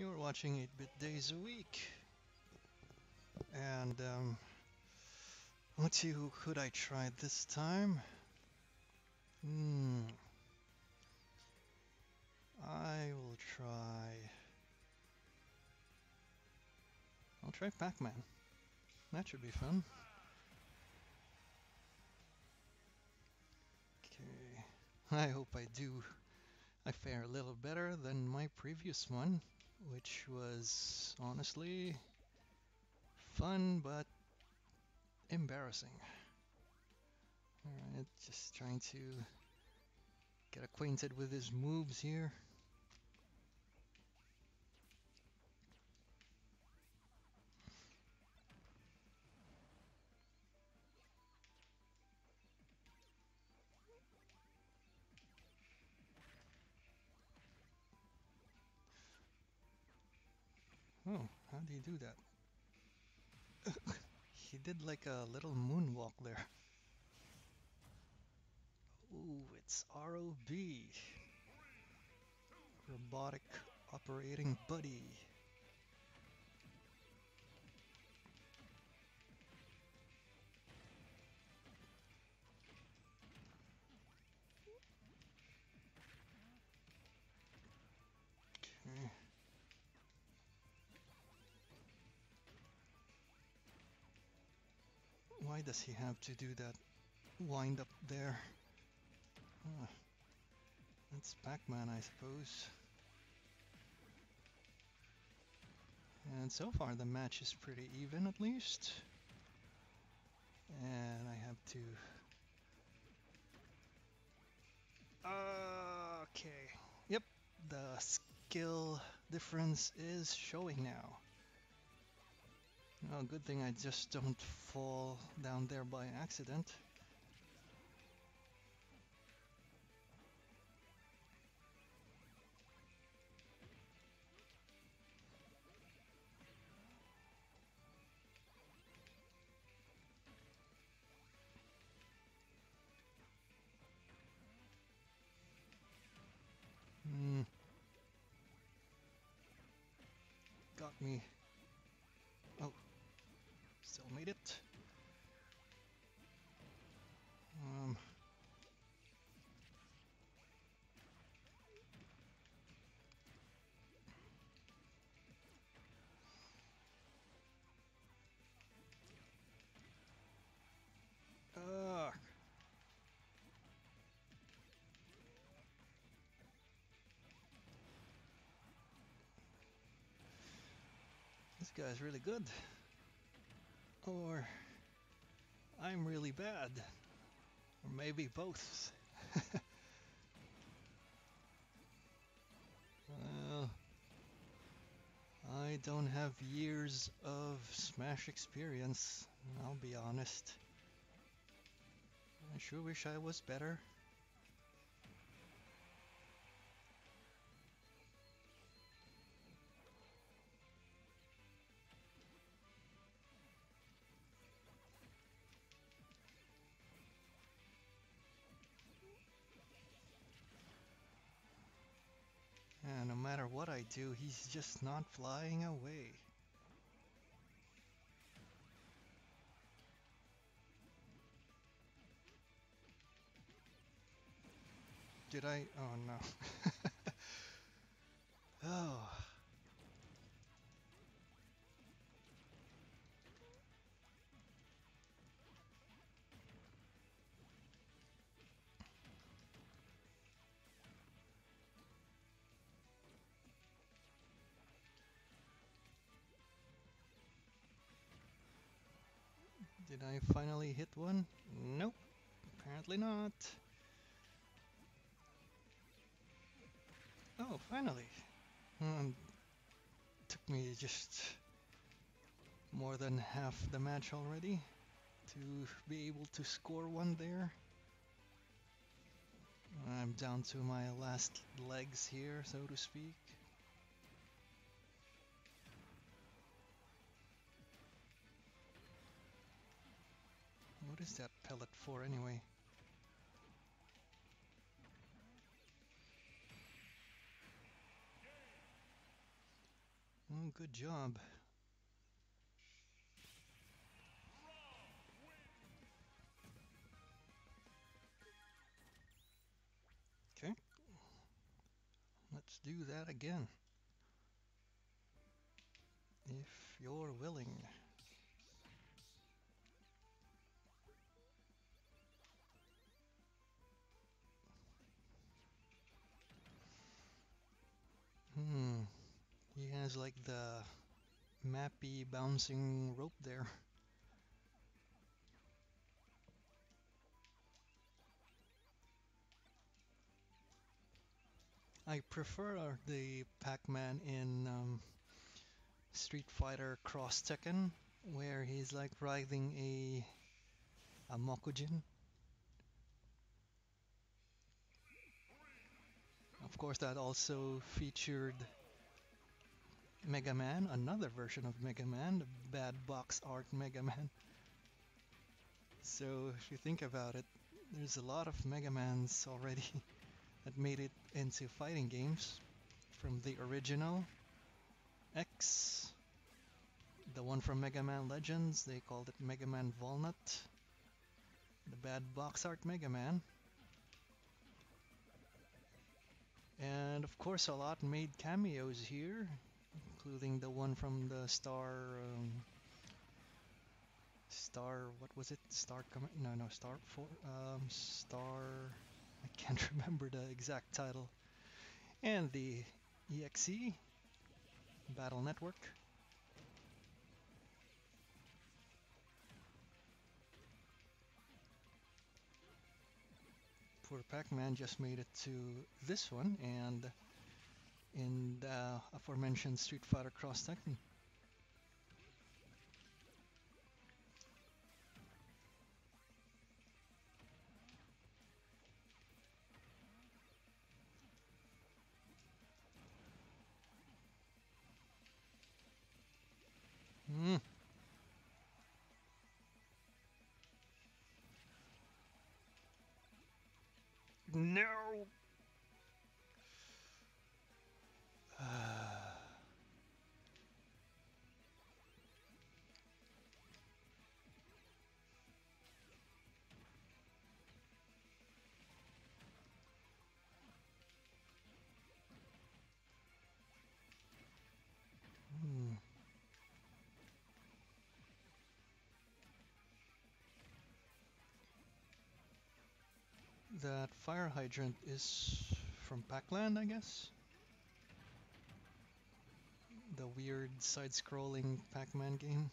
You're watching 8-Bit Days a Week. And, um, let's see who could I try this time. Hmm. I will try... I'll try Pac-Man. That should be fun. Okay. I hope I do... I fare a little better than my previous one which was honestly fun but embarrassing. Alright, just trying to get acquainted with his moves here. Oh, how do you do that? he did like a little moonwalk there. Ooh, it's ROB. Robotic Operating Buddy. Why does he have to do that wind up there? Ah, that's Pac-Man, I suppose. And so far the match is pretty even at least. And I have to... Okay. Yep, the skill difference is showing now. Oh, good thing I just don't fall down there by accident. Hmm. Got me. Still made it. Um. Ugh. This guy's really good. Or I'm really bad. Or maybe both. well, I don't have years of Smash experience, I'll be honest. I sure wish I was better. And no matter what I do, he's just not flying away. Did I? Oh no. oh. Did I finally hit one? Nope, apparently not. Oh, finally. Um, took me just more than half the match already to be able to score one there. I'm down to my last legs here, so to speak. What is that pellet for anyway? Mm, good job. Okay. Let's do that again. If you're willing. Has like the Mappy bouncing rope there. I prefer the Pac-Man in um, Street Fighter Cross Tekken, where he's like riding a a Mokujin. Of course, that also featured Mega Man, another version of Mega Man, the bad box art Mega Man. So if you think about it, there's a lot of Mega Mans already that made it into fighting games. From the original, X, the one from Mega Man Legends, they called it Mega Man Volnut, the bad box art Mega Man, and of course a lot made cameos here, including the one from the Star, um, Star, what was it? Star, no, no, Star, for, um, Star, I can't remember the exact title, and the EXE, Battle Network. Poor Pac-Man just made it to this one, and in the aforementioned Street Fighter Cross Tekken. Mm. No. That fire hydrant is from Pac-Land, I guess? The weird side-scrolling Pac-Man game.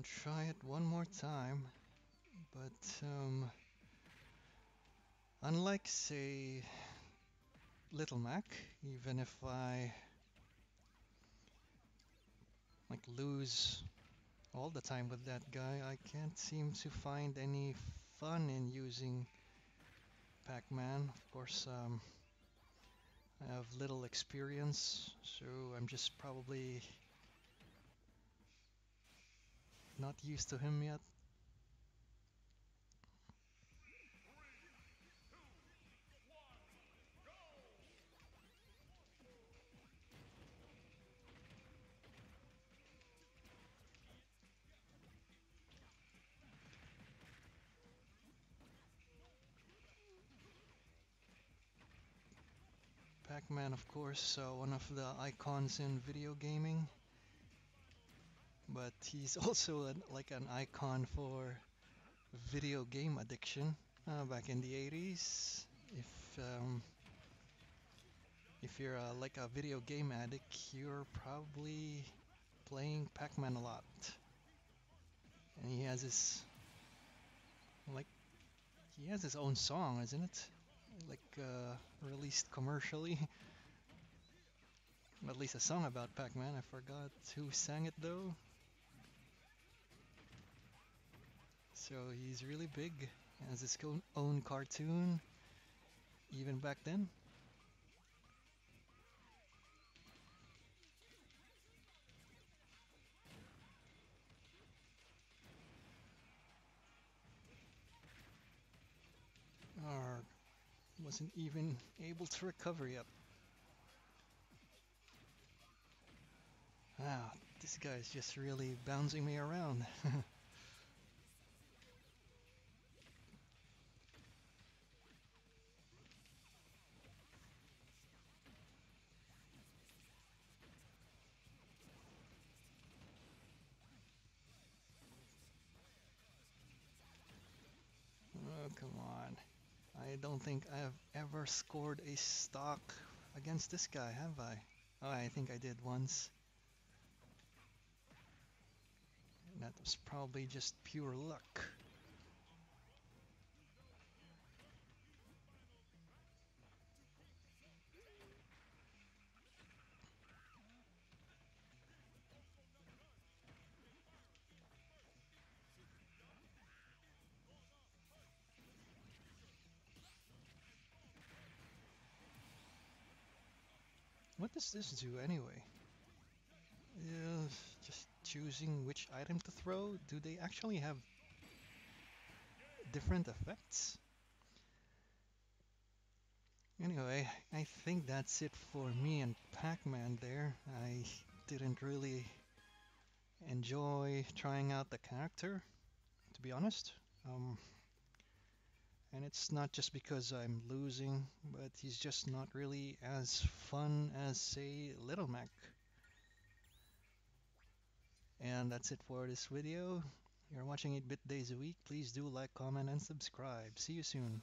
I'll try it one more time, but um, unlike, say, Little Mac, even if I like lose all the time with that guy, I can't seem to find any fun in using Pac-Man. Of course, um, I have little experience, so I'm just probably not used to him yet. Pac-Man, of course, uh, one of the icons in video gaming. But he's also an, like an icon for video game addiction uh, back in the 80s. If um, if you're uh, like a video game addict, you're probably playing Pac-Man a lot. And he has his like he has his own song, isn't it? like uh, released commercially. At least a song about Pac-Man. I forgot who sang it though. So he's really big. Has his own cartoon. Even back then. Or wasn't even able to recover yet. Wow, this guy's just really bouncing me around. come on. I don't think I've ever scored a stock against this guy, have I? Oh, I think I did once. That was probably just pure luck. Does this do anyway? Uh, just choosing which item to throw. Do they actually have different effects? Anyway, I think that's it for me and Pac-Man there. I didn't really enjoy trying out the character, to be honest. Um, and it's not just because I'm losing, but he's just not really as fun as, say, Little Mac. And that's it for this video. You're watching 8-Bit Days a Week. Please do like, comment, and subscribe. See you soon.